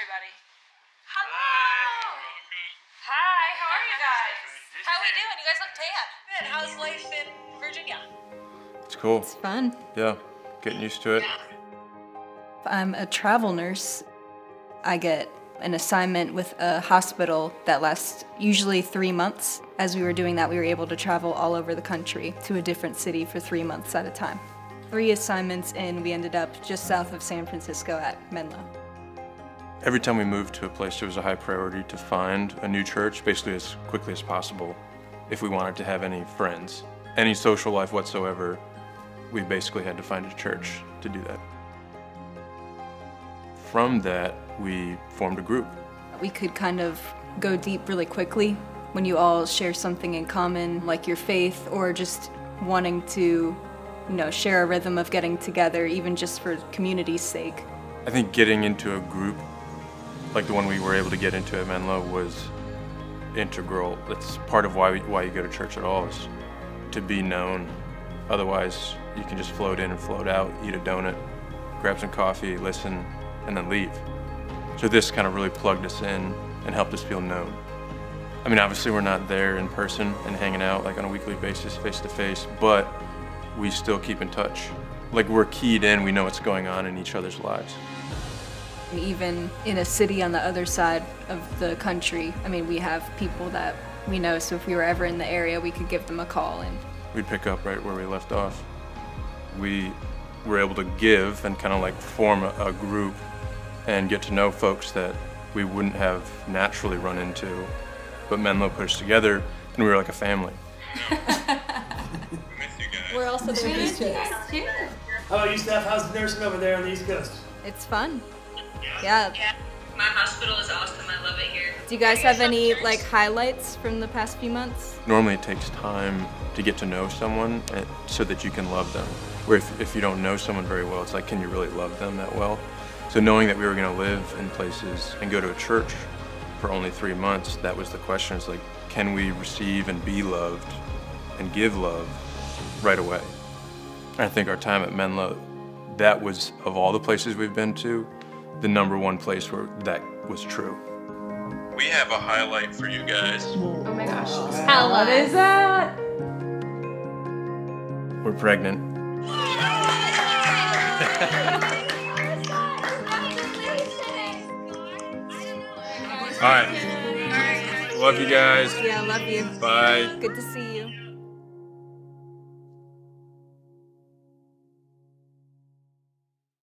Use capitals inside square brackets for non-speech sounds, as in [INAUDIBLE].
everybody. Hello. Hi. How are you guys? How are we doing? You guys look tan. Good. How's life in Virginia? It's cool. It's fun. Yeah, getting used to it. I'm a travel nurse. I get an assignment with a hospital that lasts usually three months. As we were doing that, we were able to travel all over the country to a different city for three months at a time. Three assignments in, we ended up just south of San Francisco at Menlo. Every time we moved to a place, it was a high priority to find a new church basically as quickly as possible if we wanted to have any friends. Any social life whatsoever, we basically had to find a church to do that. From that, we formed a group. We could kind of go deep really quickly when you all share something in common, like your faith, or just wanting to, you know, share a rhythm of getting together, even just for community's sake. I think getting into a group like the one we were able to get into at Menlo was integral. That's part of why, why you go to church at all is to be known. Otherwise, you can just float in and float out, eat a donut, grab some coffee, listen, and then leave. So this kind of really plugged us in and helped us feel known. I mean, obviously we're not there in person and hanging out like on a weekly basis, face to face, but we still keep in touch. Like we're keyed in, we know what's going on in each other's lives. Even in a city on the other side of the country, I mean, we have people that we know, so if we were ever in the area, we could give them a call and we'd pick up right where we left off. We were able to give and kind of like form a, a group and get to know folks that we wouldn't have naturally run into. But Menlo put us together and we were like a family. [LAUGHS] we're also the East Coast. How about you, Steph? How's the nursing over there on the East Coast? It's fun. Yeah. Yeah. My hospital is awesome. I love it here. Do you guys have any like highlights from the past few months? Normally it takes time to get to know someone uh, so that you can love them. Where if, if you don't know someone very well, it's like, can you really love them that well? So knowing that we were going to live in places and go to a church for only three months, that was the question. It's like, can we receive and be loved and give love right away? I think our time at Menlo, that was, of all the places we've been to, the number one place where that was true. We have a highlight for you guys. Oh my gosh. Tell what is that? We're pregnant. All right. Love you guys. Yeah, love you. Bye. Good to see you.